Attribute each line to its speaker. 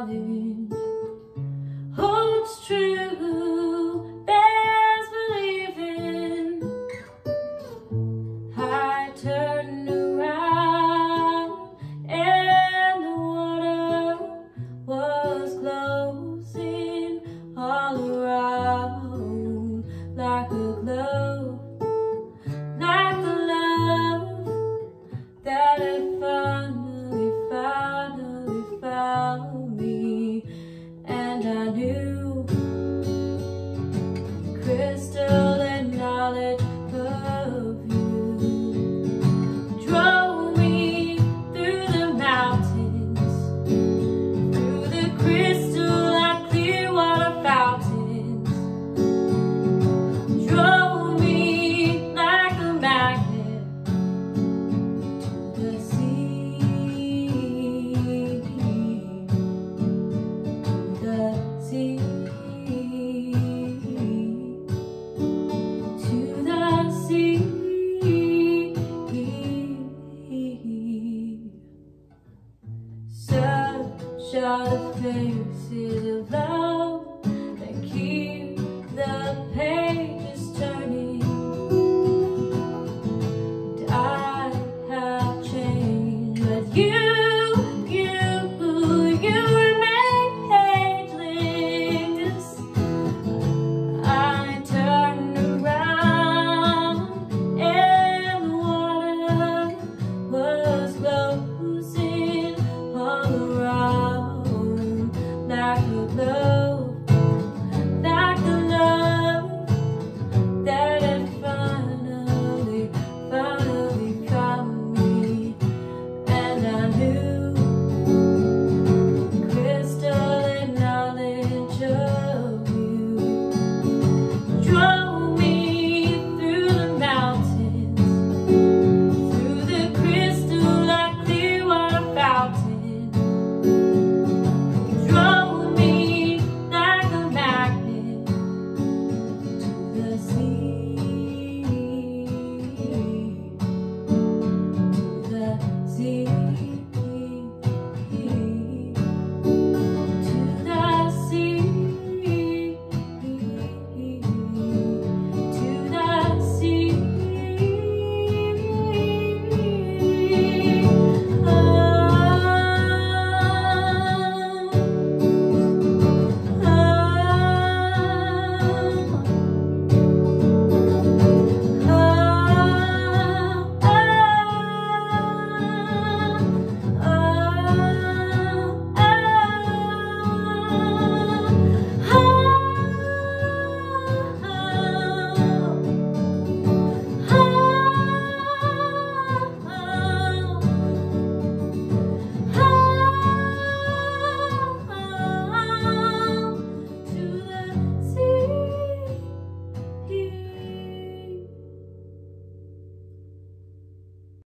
Speaker 1: loving. True, bears believing. I turned around and the water was closing all around like a like the love that finally found. shot of things is about